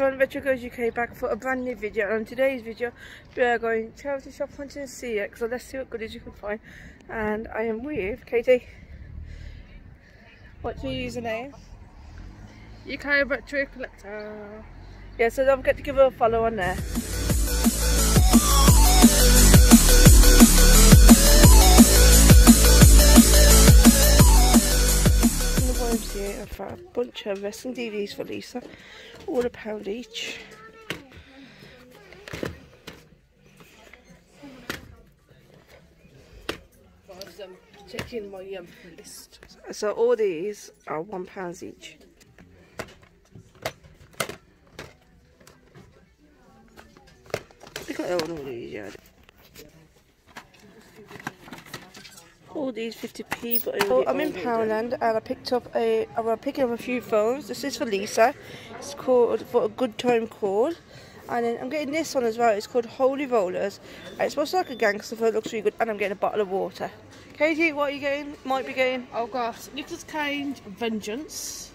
everyone, Retro Girls UK back for a brand new video and on today's video we are going charity shop hunting and CEX so let's see what goodies you can find and I am with Katie. What's your username? UK Retro Collector. Yeah, so don't forget to give her a follow on there. Here I found a bunch of wrestling DVDs for Lisa, all a pound each. checking my um, list. So all these are one pounds each. Look at all these, yeah. All these 50p but oh, I'm in Poundland and I picked up a I'm picking up a few phones. This is for Lisa. It's called for a good time call. And then I'm getting this one as well. It's called Holy Rollers. And it's supposed to like a gangster phone it looks really good. And I'm getting a bottle of water. Katie what are you getting? Might be getting? Oh gosh Nicolas Cage Vengeance.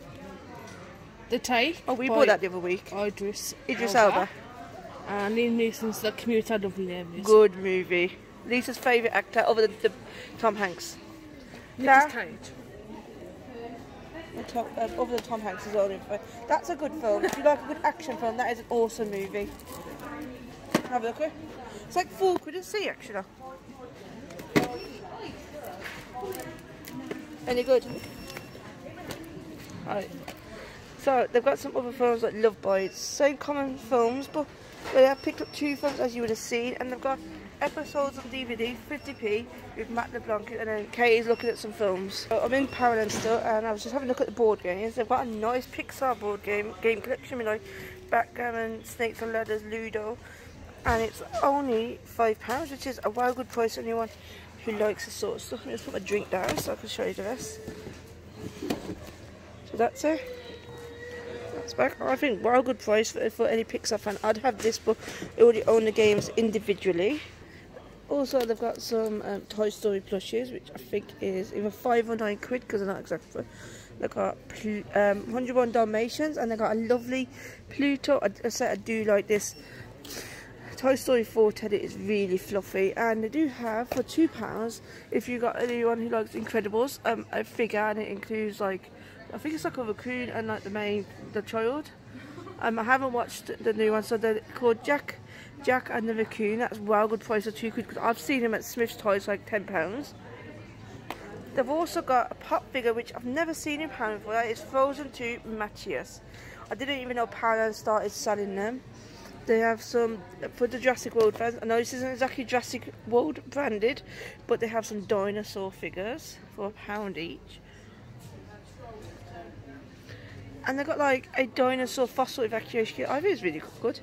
The Take oh we bought that the other week. Idris Idris Elba, Elba. and Liam Neeson's The Commuter Lovely Good movie Lisa's favourite actor other than the Tom Hanks. Nicolas Cage. Tom, um, other than Tom Hanks is only That's a good film. if you like a good action film, that is an awesome movie. Have a look at it. It's like four quid a see actually. Any good? Right. So they've got some other films like Love Bites, same common films, but they have picked up two films as you would have seen, and they've got episodes on DVD, 50p, with Matt LeBlanc, and then Katie's looking at some films. So I'm in Poundland still, and I was just having a look at the board games. They've got a nice Pixar board game game collection, with like backgammon, snakes and ladders, Ludo, and it's only £5, which is a well good price for anyone who likes this sort of stuff. Let me just put my drink down so I can show you the rest. So that's it That's back. I think well good price for, for any Pixar fan. I'd have this, but I already own the games individually. Also, they've got some um, Toy Story plushies, which I think is either 5 or 9 quid, because they're not exactly. They've got um, 101 Dalmatians, and they've got a lovely Pluto. I, I say I do like this. Toy Story 4 Teddy is really fluffy, and they do have for two pounds. If you got anyone who likes Incredibles, um, a figure, and it includes like I think it's like a raccoon and like the main the child. Um, I haven't watched the new one, so they're called Jack Jack and the Raccoon. That's well good price of two quid because I've seen them at Smyths Toys like ten pounds. They've also got a pop figure which I've never seen in Pound before. Is Frozen 2 Mattias. I didn't even know Pound started selling them. They have some for the Jurassic World fans. I know this isn't exactly Jurassic World branded, but they have some dinosaur figures for a pound each. And they've got like a dinosaur fossil evacuation kit. I think it's really good.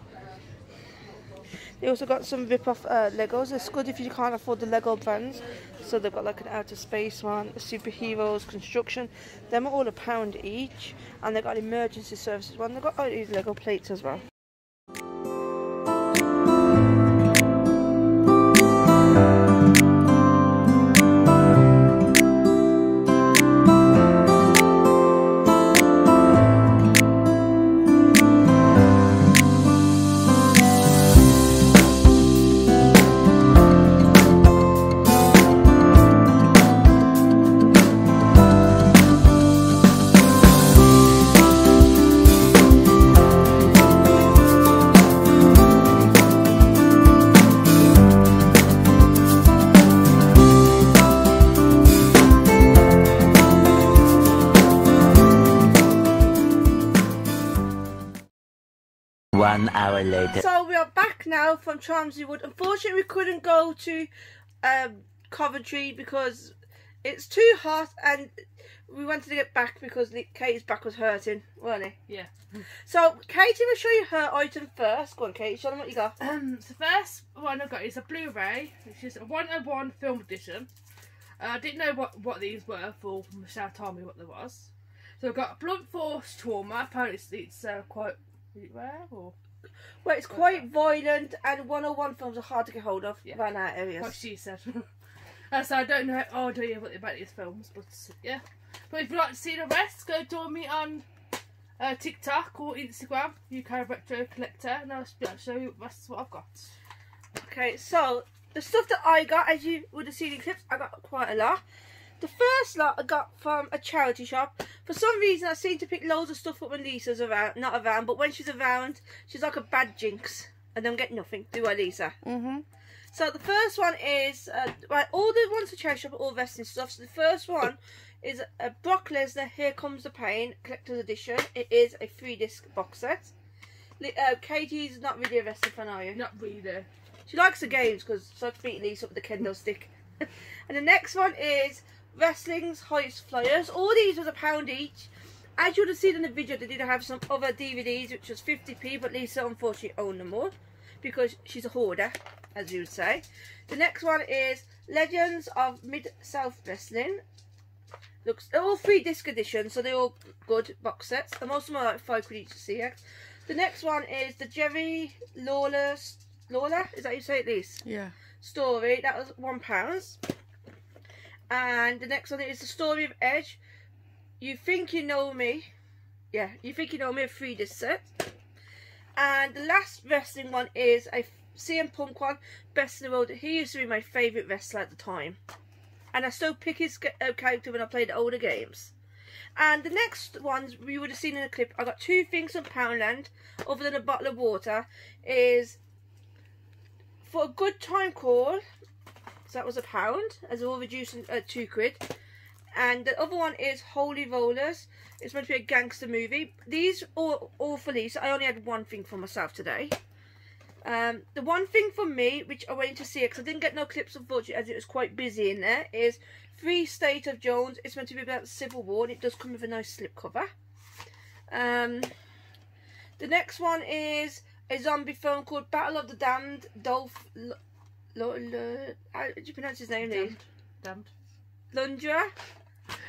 They also got some rip-off uh, Legos. It's good if you can't afford the Lego brands. So they've got like an outer space one, superheroes, construction. Them are all a pound each. And they've got emergency services one. They've got all these Lego plates as well. One hour later. So we are back now from Chelmsley Wood. Unfortunately, we couldn't go to um, Coventry because it's too hot and we wanted to get back because Katie's back was hurting, weren't it? Yeah. So Katie will show you her item first. Go on, Katie, show them what you got. Um, the first one I've got is a Blu-ray, which is a 101 film edition. Uh, I didn't know what, what these were for Michelle told me what there was. So I've got Blunt Force Trauma, apparently it's, it's uh, quite rare or well, it's quite violent, and 101 films are hard to get hold of yeah. around our areas. What she said. uh, so I don't know oh, do you about these films, but yeah. But if you'd like to see the rest, go join me on uh, TikTok or Instagram, UK Retro Collector, and I'll show you that's what I've got. Okay, so the stuff that I got, as you would have seen in clips, I got quite a lot. The first lot I got from a charity shop. For some reason, I seem to pick loads of stuff up when Lisa's around. Not around, but when she's around, she's like a bad jinx. And don't get nothing, do I, Lisa? Mm-hmm. So the first one is, uh, right, all the ones for charity shop are all wrestling stuff. So the first one is a Brock Lesnar Here Comes the Pain Collector's Edition. It is a three disc box set. Li- Uh, Katie's not really a wrestling fan, are you? Not really. She likes the games because she likes beating Lisa up with the kendo stick. and the next one is Wrestling's Highest Flyers. All these was a pound each. As you would have seen in the video, they did have some other DVDs which was 50p, but Lisa unfortunately owned them all because she's a hoarder, as you would say. The next one is Legends of Mid South Wrestling. Looks they're all three disc editions, so they're all good box sets. And most of them are like five quid each to see it. The next one is the Jerry Lawler Lawler, is that how you say it, Lisa? Yeah. story. That was one pound. And the next one is the story of Edge. You think you know me. Yeah, you think you know me, a three disc set. And the last wrestling one is a CM Punk one, Best in the World. He used to be my favourite wrestler at the time. And I still pick his uh, character when I played the older games. And the next ones we would have seen in the clip, I got two things from Poundland, other than a bottle of water, is for a good time call, so that was a pound, as all reduced uh, two quid. And the other one is Holy Rollers. It's meant to be a gangster movie. These all for Lisa. I only had one thing for myself today. Um, the one thing for me, which I went to see because I didn't get no clips of unfortunately, as it was quite busy in there, is Free State of Jones. It's meant to be about the Civil War, and it does come with a nice slipcover. Um, the next one is a zombie film called Battle of the Damned. Dolph, L- L- L- how did you pronounce his name? Lee? Damned. Damned. Lundra.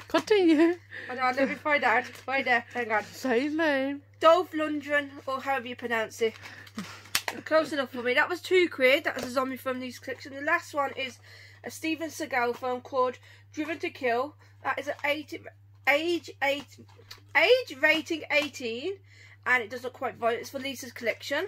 Continue. Hold on, let me find out. Right there, hang on. Say his name. Dolph Lundgren, or however you pronounce it. Close enough for me. That was two quid. That was a zombie film news collection. The last one is a Steven Seagal film called Driven to Kill. That is an eight, age eight, age rating eighteen, and it does look quite violent. It's for Lisa's collection.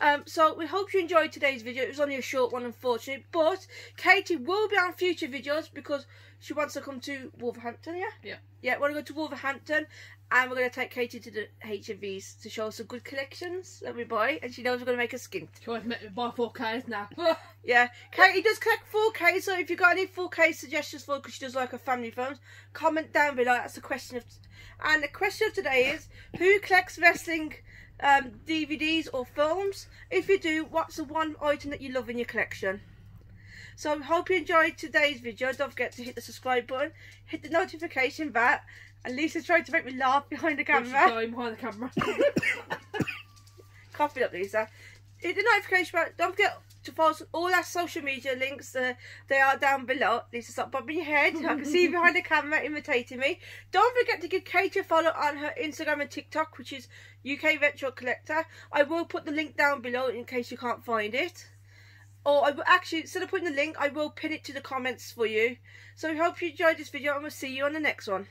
Um, so we hope you enjoyed today's video. It was only a short one, unfortunately, but Katie will be on future videos because she wants to come to Wolverhampton. Yeah. Yeah. Yeah, we're going to go to Wolverhampton and we're going to take Katie to the HMVs to show us some good collections that we buy and she knows we're going to make a skint. She wants me to buy four Ks now. Yeah, Katie does collect 4K, so if you've got any 4K suggestions for her, because she does like her family films, comment down below. That's the question of. And the question of today is who collects wrestling um, DVDs or films? If you do, what's the one item that you love in your collection? So hope you enjoyed today's video. Don't forget to hit the subscribe button, hit the notification bell. And Lisa's trying to make me laugh behind the camera. behind the camera. Cough it up, Lisa. Hit the notification bell. Don't forget to follow us on all our social media links. Uh, they are down below. Lisa, stop bobbing your head. I can see you behind the camera imitating me. Don't forget to give Katie a follow on her Instagram and TikTok, which is UK Retro Collector. I will put the link down below in case you can't find it. Or I will actually, instead of putting the link, I will pin it to the comments for you. So I hope you enjoyed this video and we'll see you on the next one.